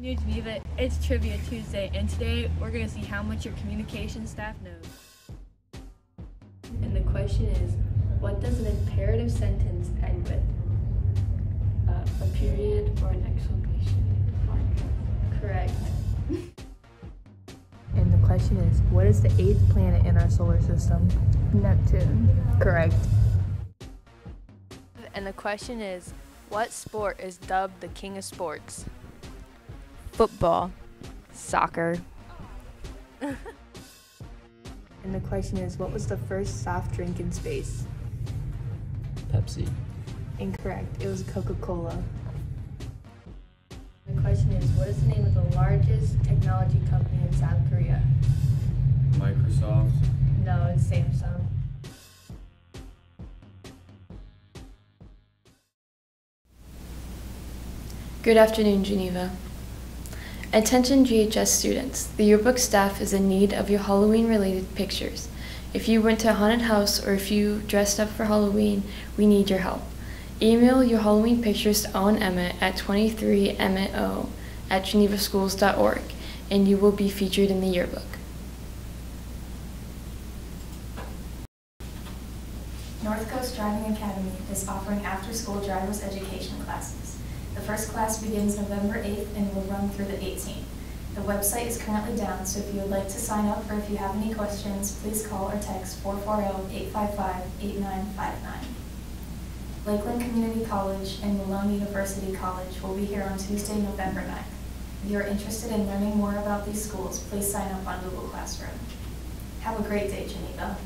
New Geneva, it's Trivia Tuesday, and today we're going to see how much your communication staff knows. And the question is, what does an imperative sentence end with? Uh, a period or an exclamation mark. Correct. And the question is, what is the eighth planet in our solar system? Neptune. Correct. And the question is, what sport is dubbed the king of sports? Football. Soccer. And the question is, what was the first soft drink in space? Pepsi. Incorrect. It was Coca Cola. The question is, what is the name of the largest technology company in South Korea? Microsoft. No, it's Samsung. Good afternoon, Geneva. Attention GHS students, the yearbook staff is in need of your Halloween related pictures. If you went to a haunted house or if you dressed up for Halloween, we need your help. Email your Halloween pictures to Owen Emmett at 23emmett at genevaschools.org and you will be featured in the yearbook. North Coast Driving Academy is offering after-school driver's education classes. The first class begins November 8th and will run through the 18th. The website is currently down, so if you would like to sign up or if you have any questions, please call or text 440-855-8959. Lakeland Community College and Malone University College will be here on Tuesday, November 9th. If you are interested in learning more about these schools, please sign up on Google Classroom. Have a great day, Geneva.